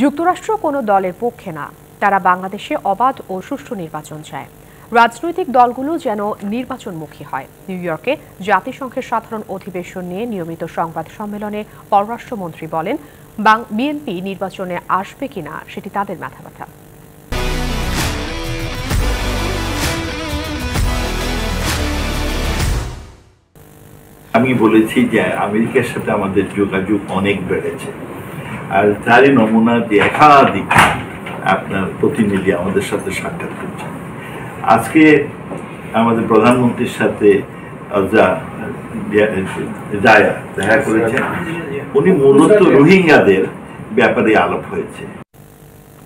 যুক্তরাষ্ট্র কোনো দলের পক্ষে না। তারা বাংলাদেশে অবাধ ও সুষ্ঠু নির্বাচন চায়। রাজনৈতিক দলগুলো যেন নির্বাচনমুখী হয়। নিউ ইয়র্কে জাতিসংঘের সাধারণ অধিবেশন নিয়ে নিয়মিত সংবাদ সম্মেলনে পররাষ্ট্রমন্ত্রী বলেন বিএনপি নির্বাচনে আসবে কিনা সেটি তাদের মাথা ব্যথা আমি বলেছি যে আমেরিকার সাথে আমাদের যোগাযোগ অনেক বেড়েছে। আর তারই নমুনা যে একাধিক আপনার প্রতিনিধি আমাদের সাথে সাক্ষাৎ করছেন। আজকে আমাদের প্রধানমন্ত্রীর সাথে জায়া দেখা করেছেন। উনি মূলত রোহিঙ্গাদের ব্যাপারে আলাপ হয়েছে।